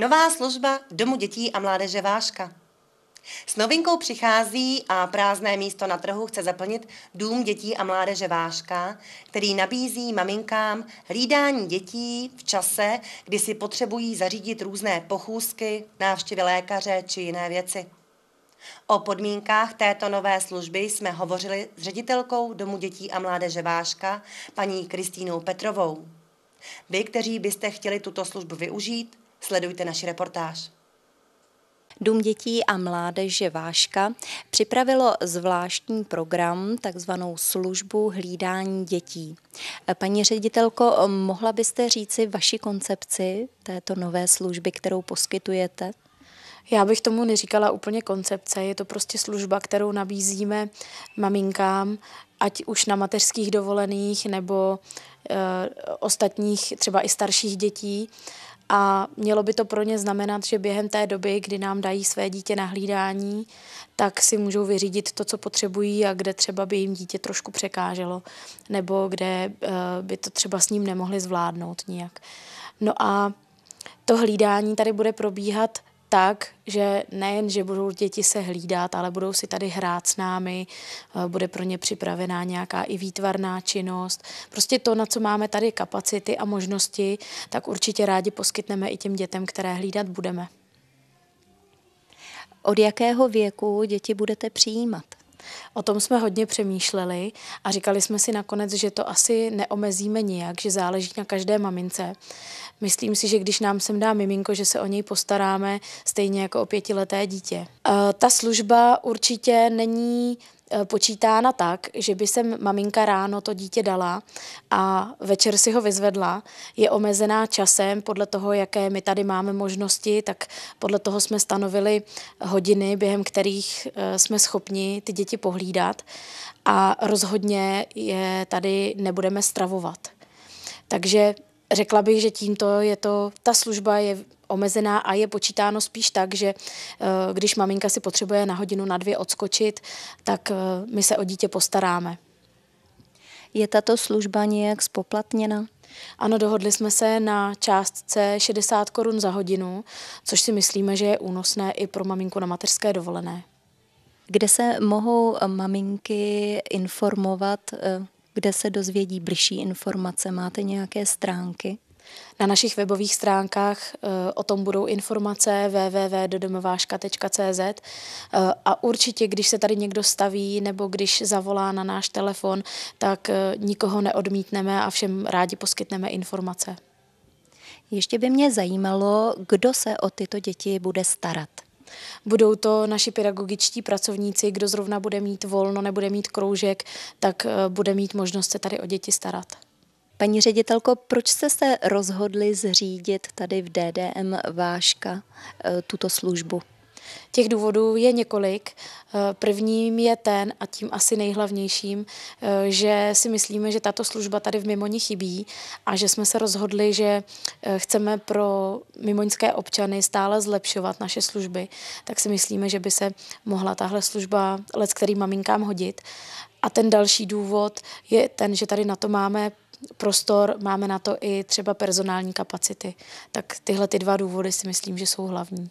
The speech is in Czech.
Nová služba Domu dětí a mládeže Váška. S novinkou přichází a prázdné místo na trhu chce zaplnit Dům dětí a mládeže Váška, který nabízí maminkám hlídání dětí v čase, kdy si potřebují zařídit různé pochůzky, návštěvy lékaře či jiné věci. O podmínkách této nové služby jsme hovořili s ředitelkou Domu dětí a mládeže Váška, paní Kristýnou Petrovou. Vy, kteří byste chtěli tuto službu využít, sledujte naši reportáž. Dům dětí a mládeže Váška připravilo zvláštní program, takzvanou službu hlídání dětí. Paní ředitelko, mohla byste říci vaši koncepci této nové služby, kterou poskytujete? Já bych tomu neříkala úplně koncepce, je to prostě služba, kterou nabízíme maminkám, ať už na mateřských dovolených nebo e, ostatních, třeba i starších dětí. A mělo by to pro ně znamenat, že během té doby, kdy nám dají své dítě na hlídání, tak si můžou vyřídit to, co potřebují a kde třeba by jim dítě trošku překáželo, nebo kde e, by to třeba s ním nemohli zvládnout nijak. No a to hlídání tady bude probíhat tak, že nejen, že budou děti se hlídat, ale budou si tady hrát s námi, eh, bude pro ně připravená nějaká i výtvarná činnost. Prostě to, na co máme tady kapacity a možnosti, tak určitě rádi poskytneme i těm dětem, které hlídat budeme. Od jakého věku děti budete přijímat? O tom jsme hodně přemýšleli a říkali jsme si nakonec, že to asi neomezíme nijak, že záleží na každé mamince. Myslím si, že když nám sem dá miminko, že se o něj postaráme stejně jako o pětileté dítě. Ta služba určitě není počítána tak, že by se maminka ráno to dítě dala a večer si ho vyzvedla. Je omezená časem podle toho, jaké my tady máme možnosti, tak podle toho jsme stanovili hodiny, během kterých eh, jsme schopni ty děti pohlídat a rozhodně je tady nebudeme stravovat. Takže řekla bych, že tímto je to, ta služba je omezená a je počítáno spíš tak, že eh, když maminka si potřebuje na hodinu, na dvě odskočit, tak eh, my se o dítě postaráme. Je tato služba nějak spoplatněna? Ano, dohodli jsme se na částce 60 korun za hodinu, což si myslíme, že je únosné i pro maminku na mateřské dovolené. Kde se mohou maminky informovat, eh, kde se dozvědí bližší informace? Máte nějaké stránky? Na našich webových stránkách eh, o tom budou informace www.dodomováška.cz eh, a určitě, když se tady někdo staví nebo když zavolá na náš telefon, tak eh, nikoho neodmítneme a všem rádi poskytneme informace. Ještě by mě zajímalo, kdo se o tyto děti bude starat. Budou to naši pedagogičtí pracovníci, kdo zrovna bude mít volno, nebude mít kroužek, tak bude mít možnost se tady o děti starat. Paní ředitelko, proč jste se rozhodli zřídit tady v DDM Váška eh, tuto službu? Těch důvodů je několik. Eh, prvním je ten, a tím asi nejhlavnějším, eh, že si myslíme, že tato služba tady v Mimoni chybí a že jsme se rozhodli, že chceme pro mimoňské občany stále zlepšovat naše služby, tak si myslíme, že by se mohla tahle služba let kterým maminkám hodit. A ten další důvod je ten, že tady na to máme prostor, máme na to i třeba personální kapacity. Tak tyhle ty dva důvody si myslím, že jsou hlavní.